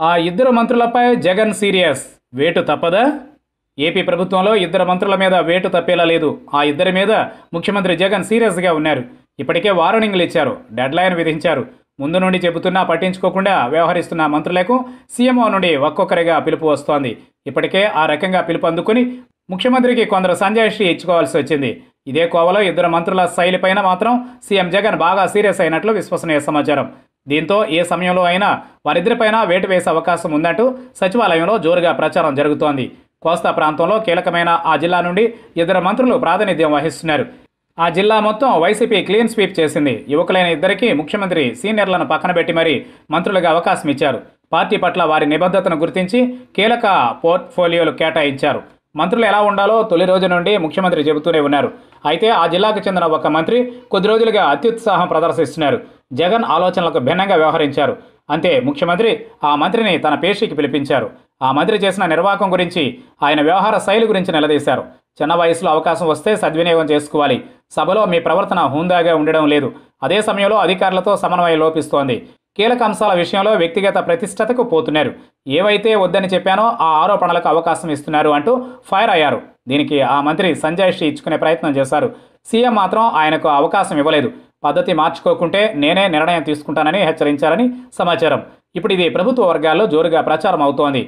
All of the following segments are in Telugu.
ఆ ఇద్దరు మంత్రులపై జగన్ సీరియస్. వేటు తప్పదా? ఏపీ ప్రభుత్వంలో ఇద్దరు మంత్రుల మీద వేటు తప్పేలా లేదు. ఆ ఇద్దరి మీద ముఖ్యమంత్రి జగన్ సీరియస్గా ఉన్నారు. ఇప్పటికే వార్నింగ్లు ఇచ్చారు. డెడ్లైన్ విధించారు. ముందు నుండి చెబుతున్నా పట్టించుకోకుండా వ్యవహరిస్తున్న మంత్రులకు సీఎంఓ నుండి ఒక్కొక్కరిగా పిలుపు వస్తోంది. ఇప్పటికే ఆ రకంగా పిలుపు అందుకుని ముఖ్యమంత్రికి కొందరు సంజయ్ శ్రీ ఇచ్చుకోవాల్సి వచ్చింది. ఇదే కోవలో ఇద్దరు మంత్రుల శైలిపైన మాత్రం సీఎం జగన్ బాగా సీరియస్ అయినట్లు విశ్వసనీయ సమాచారం. దీంతో ఏ సమయంలో అయినా వారిద్దరిపైన వేటు వేసే అవకాశం ఉందంటూ సచివాలయంలో జోరుగా ప్రచారం జరుగుతోంది. కోస్తా ప్రాంతంలో కీలకమైన ఆ జిల్లా నుండి ఇద్దరు మంత్రులు ప్రాతినిధ్యం వహిస్తున్నారు. ఆ జిల్లా మొత్తం వైసీపీ క్లీన్ స్వీప్ చేసింది. యువకులైన ఇద్దరికి ముఖ్యమంత్రి సీనియర్లను పక్కన పెట్టి మరీ మంత్రులుగా అవకాశం ఇచ్చారు. పార్టీ పట్ల వారి నిబద్ధతను గుర్తించి కీలక పోర్ట్ఫోలియోలు కేటాయించారు. మంత్రులు ఎలా ఉండాలో తొలి రోజు నుండి ముఖ్యమంత్రి చెబుతూనే ఉన్నారు. అయితే ఆ జిల్లాకు చెందిన ఒక మంత్రి కొద్ది రోజులుగా అత్యుత్సాహం ప్రదర్శిస్తున్నారు. జగన్ ఆలోచనలకు భిన్నంగా వ్యవహరించారు. అంతే ముఖ్యమంత్రి ఆ మంత్రిని తన పేషీకి పిలిపించారు. ఆ మంత్రి చేసిన నిర్వాహకం గురించి ఆయన వ్యవహార శైలి గురించి నిలదీశారు. చిన్న వయసులో అవకాశం వస్తే సద్వినియోగం చేసుకోవాలి. సభలో మీ ప్రవర్తన హుందాగా ఉండడం లేదు. అదే సమయంలో అధికారులతో సమన్వయం లోపిస్తోంది. కీలక అంశాల విషయంలో వ్యక్తిగత ప్రతిష్టతకు పోతున్నారు. ఏవైతే వద్దని చెప్పానో ఆ ఆరోపణలకు అవకాశం ఇస్తున్నారు అంటూ ఫైర్ అయ్యారు. దీనికి ఆ మంత్రి సంజయ్ శ్రీ ఇచ్చుకునే ప్రయత్నం చేశారు. సీఎం మాత్రం ఆయనకు అవకాశం ఇవ్వలేదు. పద్ధతి మార్చుకోకుంటే నేనే నిర్ణయం తీసుకుంటానని హెచ్చరించారని సమాచారం. ఇప్పుడు ఇది ప్రభుత్వ వర్గాల్లో జోరుగా ప్రచారం అవుతోంది.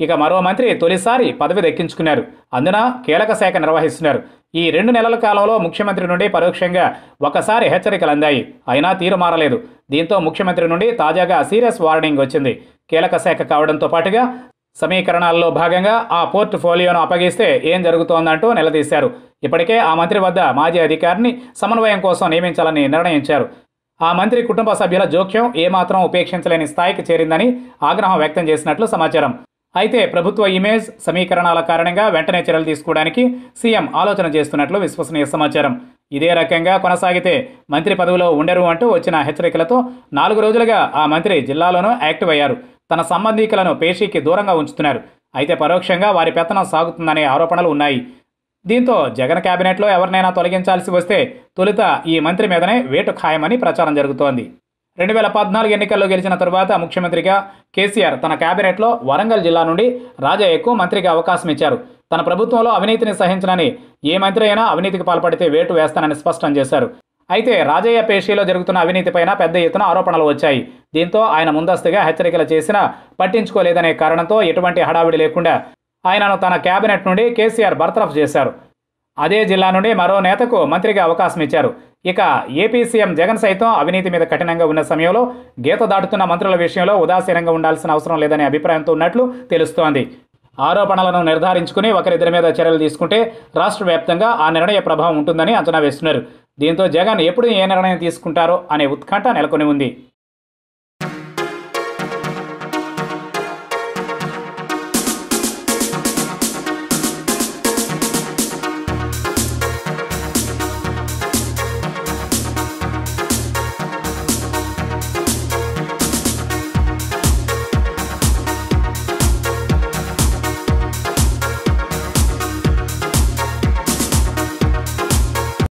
ఇక మరో మంత్రి తొలిసారి పదవి దక్కించుకున్నారు. అందున కీలక శాఖ నిర్వహిస్తున్నారు. ఈ రెండు నెలల కాలంలో ముఖ్యమంత్రి నుండి పరోక్షంగా ఒకసారి హెచ్చరికలు అందాయి. అయినా తీరు మారలేదు. దీంతో ముఖ్యమంత్రి నుండి తాజాగా సీరియస్ వార్నింగ్ వచ్చింది. కీలక శాఖ కావడంతో పాటుగా సమీకరణాల్లో భాగంగా ఆ పోర్ట్ఫోలియోను అప్పగిస్తే ఏం జరుగుతోందంటూ నిలదీశారు. ఇప్పటికే ఆ మంత్రి వద్ద మాజీ అధికారిని సమన్వయం కోసం నియమించాలని నిర్ణయించారు. ఆ మంత్రి కుటుంబ సభ్యుల జోక్యం ఏమాత్రం ఉపేక్షించలేని స్థాయికి చేరిందని ఆగ్రహం వ్యక్తం చేసినట్లు సమాచారం. అయితే ప్రభుత్వ ఇమేజ్ సమీకరణాల కారణంగా వెంటనే చర్యలు తీసుకోవడానికి సీఎం ఆలోచన చేస్తున్నట్లు విశ్వసనీయ సమాచారం. ఇదే రకంగా కొనసాగితే మంత్రి పదవిలో ఉండరు అంటూ వచ్చిన హెచ్చరికలతో నాలుగు రోజులుగా ఆ మంత్రి జిల్లాలోనూ యాక్టివ్ అయ్యారు. తన సంబంధీకులను పేషీకి దూరంగా ఉంచుతున్నారు. అయితే పరోక్షంగా వారి పెత్తనం సాగుతుందనే ఆరోపణలు ఉన్నాయి. దీంతో జగన్ కేబినెట్లో ఎవరినైనా తొలగించాల్సి వస్తే తొలుత ఈ మంత్రి మీదనే వేటు ఖాయమని ప్రచారం జరుగుతోంది. రెండు వేల పద్నాలుగు ఎన్నికల్లో గెలిచిన తరువాత ముఖ్యమంత్రిగా కేసీఆర్ తన కేబినెట్లో వరంగల్ జిల్లా నుండి రాజయ్యకు మంత్రిగా అవకాశం ఇచ్చారు. తన ప్రభుత్వంలో అవినీతిని సహించనని ఏ మంత్రి అయినా అవినీతికి పాల్పడితే వేటు వేస్తానని స్పష్టం చేశారు. అయితే రాజయ్య పేషీలో జరుగుతున్న అవినీతిపైన పెద్ద ఎత్తున ఆరోపణలు వచ్చాయి. దీంతో ఆయన ముందస్తుగా హెచ్చరికలు చేసినా పట్టించుకోలేదనే కారణంతో ఎటువంటి హడావిడి లేకుండా ఆయనను తన కేబినెట్ నుండి కేసీఆర్ బర్తరఫ్ చేశారు. అదే జిల్లా నుండి మరో నేతకు మంత్రిగా అవకాశం ఇచ్చారు. ఇక ఏపీ సీఎం జగన్ సైతం అవినీతి మీద కఠినంగా ఉన్న సమయంలో గీత దాటుతున్న మంత్రుల విషయంలో ఉదాసీనంగా ఉండాల్సిన అవసరం లేదనే అభిప్రాయంతో ఉన్నట్లు తెలుస్తోంది. ఆరోపణలను నిర్ధారించుకుని ఒకరిద్దరి మీద చర్యలు తీసుకుంటే రాష్ట్ర వ్యాప్తంగా ఆ నిర్ణయ ప్రభావం ఉంటుందని అంచనా వేస్తున్నారు. దీంతో జగన్ ఎప్పుడు ఏ నిర్ణయం తీసుకుంటారో అనే ఉత్కంఠ నెలకొని ఉంది.